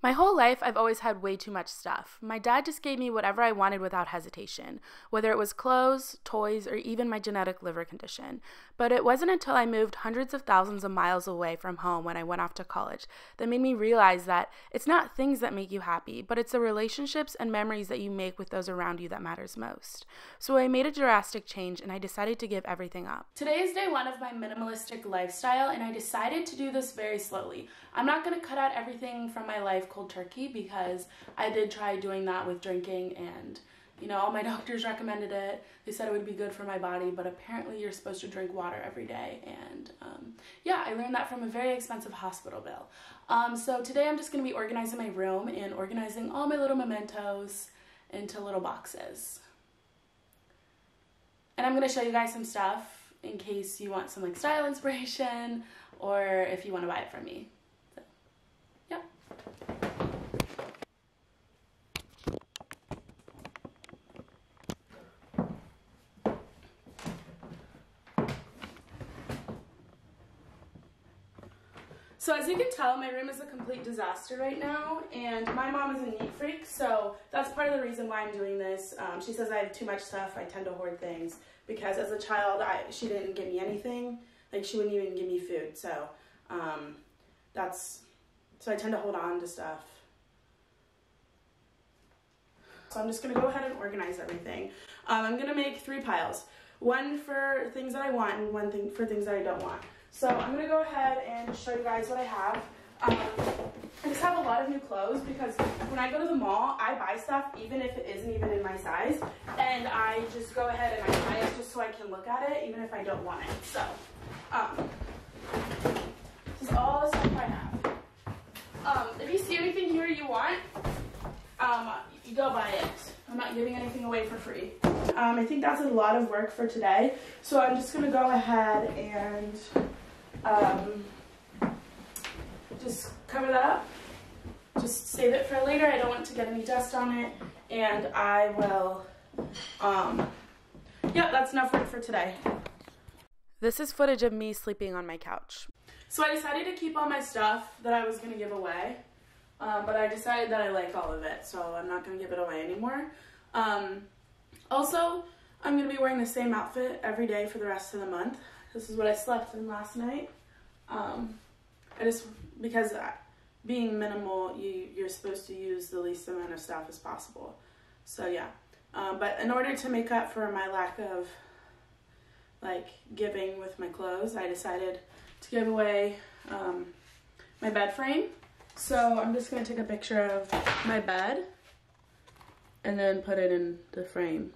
My whole life, I've always had way too much stuff. My dad just gave me whatever I wanted without hesitation, whether it was clothes, toys, or even my genetic liver condition. But it wasn't until I moved hundreds of thousands of miles away from home when I went off to college that made me realize that it's not things that make you happy, but it's the relationships and memories that you make with those around you that matters most. So I made a drastic change and I decided to give everything up. Today is day one of my minimalistic lifestyle, and I decided to do this very slowly. I'm not gonna cut out everything from my life cold turkey because I did try doing that with drinking and you know, all my doctors recommended it. They said it would be good for my body, but apparently you're supposed to drink water every day. And um, yeah, I learned that from a very expensive hospital bill. Um, so today I'm just going to be organizing my room and organizing all my little mementos into little boxes. And I'm going to show you guys some stuff in case you want some like style inspiration or if you want to buy it from me. So as you can tell, my room is a complete disaster right now, and my mom is a neat freak, so that's part of the reason why I'm doing this. Um, she says I have too much stuff, I tend to hoard things, because as a child, I she didn't give me anything, like she wouldn't even give me food, so um, that's, so I tend to hold on to stuff. So I'm just going to go ahead and organize everything. Um, I'm going to make three piles. One for things that I want and one thing for things that I don't want. So I'm to go ahead and show you guys what I have. Um, I just have a lot of new clothes because when I go to the mall, I buy stuff even if it isn't even in my size. And I just go ahead and I buy it just so I can look at it even if I don't want it. So um, this is all the stuff I have. Um, if you see anything here you want, um, you go buy it. I'm not giving anything away for free. Um, I think that's a lot of work for today. So I'm just going to go ahead and um, just cover that up. Just save it for later. I don't want to get any dust on it. And I will, um, yeah, that's enough work for today. This is footage of me sleeping on my couch. So I decided to keep all my stuff that I was going to give away. Um, but I decided that I like all of it, so I'm not going to give it away anymore. Um, also, I'm going to be wearing the same outfit every day for the rest of the month. This is what I slept in last night. Um, I just, because being minimal, you, you're supposed to use the least amount of stuff as possible. So yeah. Um, but in order to make up for my lack of like giving with my clothes, I decided to give away um, my bed frame. So I'm just gonna take a picture of my bed and then put it in the frame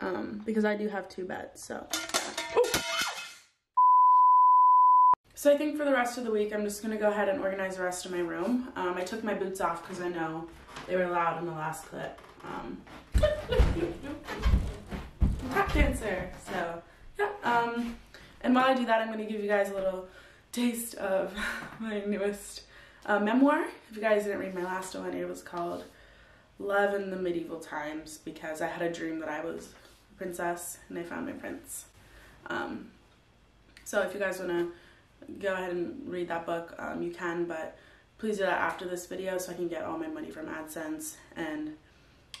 um, because I do have two beds, so. So I think for the rest of the week, I'm just gonna go ahead and organize the rest of my room. Um, I took my boots off because I know they were loud in the last clip. Um, tap dancer, so yeah. Um, and while I do that, I'm gonna give you guys a little taste of my newest uh, memoir. If you guys didn't read my last one, it was called Love in the Medieval Times because I had a dream that I was a princess and I found my prince. Um, so if you guys want to go ahead and read that book, um, you can, but please do that after this video so I can get all my money from AdSense. And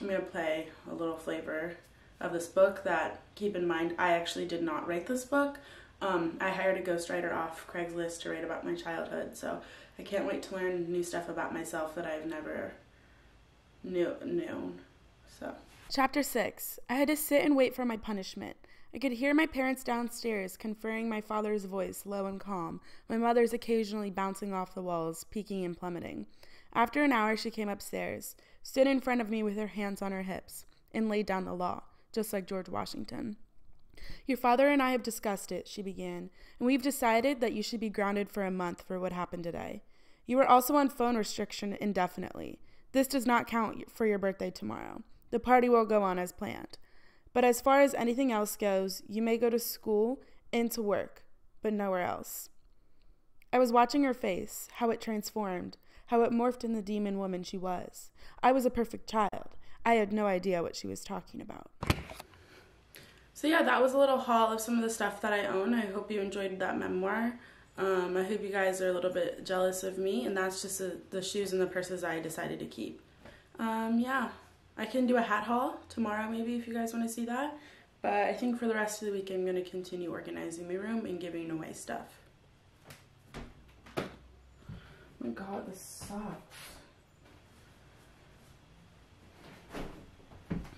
I'm going to play a little flavor of this book that, keep in mind, I actually did not write this book. Um, I hired a ghostwriter off Craigslist to write about my childhood, so I can't wait to learn new stuff about myself that I've never knew known. So. Chapter 6 I had to sit and wait for my punishment. I could hear my parents downstairs conferring my father's voice low and calm, my mother's occasionally bouncing off the walls, peaking and plummeting. After an hour, she came upstairs, stood in front of me with her hands on her hips, and laid down the law, just like George Washington. Your father and I have discussed it, she began, and we've decided that you should be grounded for a month for what happened today. You are also on phone restriction indefinitely. This does not count for your birthday tomorrow. The party will go on as planned. But as far as anything else goes, you may go to school and to work, but nowhere else. I was watching her face, how it transformed, how it morphed in the demon woman she was. I was a perfect child. I had no idea what she was talking about. So yeah, that was a little haul of some of the stuff that I own. I hope you enjoyed that memoir. Um, I hope you guys are a little bit jealous of me, and that's just a, the shoes and the purses I decided to keep. Um, yeah, I can do a hat haul tomorrow maybe if you guys want to see that. But I think for the rest of the week I'm going to continue organizing my room and giving away stuff. Oh my god, this sucks.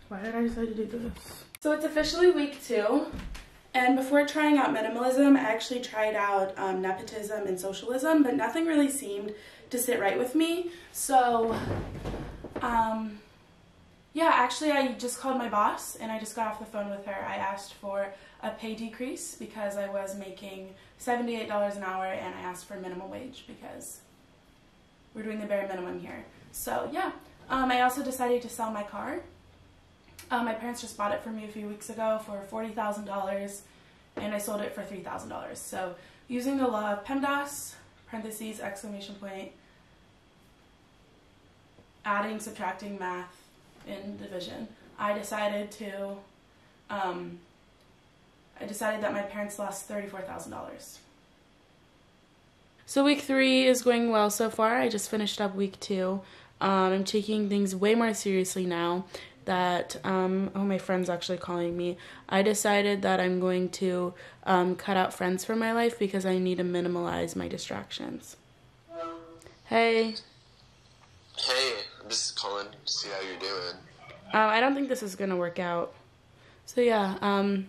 Why did I decide to do this? So it's officially week two. And before trying out minimalism, I actually tried out um, nepotism and socialism, but nothing really seemed to sit right with me. So, um, yeah, actually I just called my boss and I just got off the phone with her. I asked for a pay decrease because I was making $78 an hour and I asked for minimum wage because we're doing the bare minimum here. So yeah, um, I also decided to sell my car. Um, my parents just bought it for me a few weeks ago for $40,000 and I sold it for $3,000. So using the law of PEMDAS, parentheses, exclamation point, adding, subtracting, math, in division, I decided to, um, I decided that my parents lost $34,000. So week three is going well so far. I just finished up week two. Um, I'm taking things way more seriously now that um, oh my friend's actually calling me i decided that i'm going to um, cut out friends from my life because i need to minimalize my distractions hey hey i'm just calling to see how you're doing uh, i don't think this is going to work out so yeah um,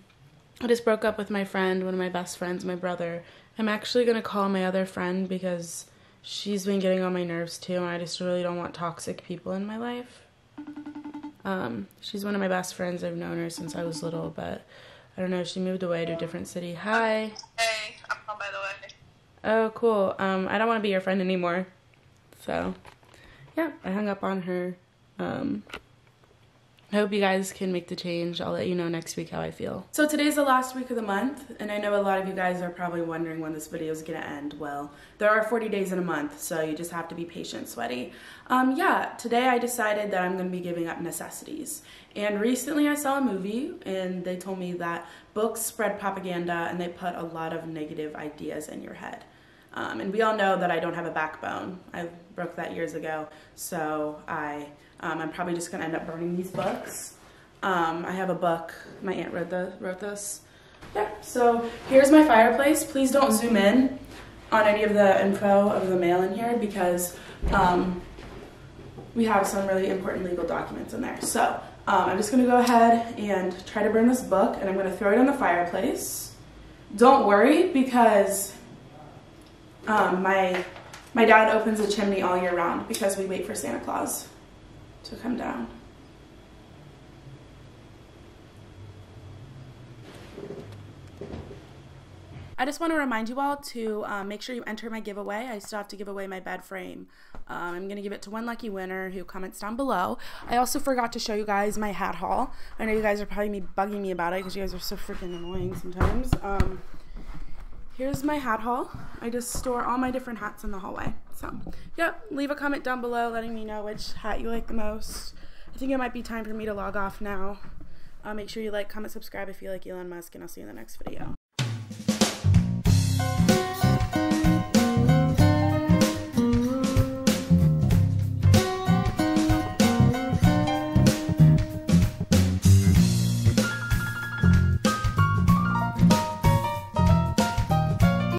i just broke up with my friend one of my best friends my brother i'm actually going to call my other friend because she's been getting on my nerves too and i just really don't want toxic people in my life um, she's one of my best friends. I've known her since I was little, but I don't know. She moved away to a different city. Hi. Hey, I'm home by the way. Oh, cool. Um, I don't want to be your friend anymore. So, yeah, I hung up on her. Um, I hope you guys can make the change. I'll let you know next week how I feel. So today's the last week of the month, and I know a lot of you guys are probably wondering when this video is gonna end. Well, there are 40 days in a month, so you just have to be patient, sweaty. Um, yeah, today I decided that I'm gonna be giving up necessities. And recently I saw a movie, and they told me that books spread propaganda, and they put a lot of negative ideas in your head. Um, and we all know that I don't have a backbone. I broke that years ago, so I um, I'm probably just gonna end up burning these books. Um, I have a book, my aunt wrote, the, wrote this. Yeah, so here's my fireplace. Please don't zoom in on any of the info of the mail in here because um, we have some really important legal documents in there. So um, I'm just gonna go ahead and try to burn this book and I'm gonna throw it in the fireplace. Don't worry because um, my, my dad opens the chimney all year round because we wait for Santa Claus to come down. I just want to remind you all to um, make sure you enter my giveaway. I still have to give away my bed frame. Um, I'm going to give it to one lucky winner who comments down below. I also forgot to show you guys my hat haul. I know you guys are probably bugging me about it because you guys are so freaking annoying sometimes. Um, here's my hat haul. I just store all my different hats in the hallway. So, yep, leave a comment down below letting me know which hat you like the most. I think it might be time for me to log off now. Uh, make sure you like, comment, subscribe if you like Elon Musk, and I'll see you in the next video.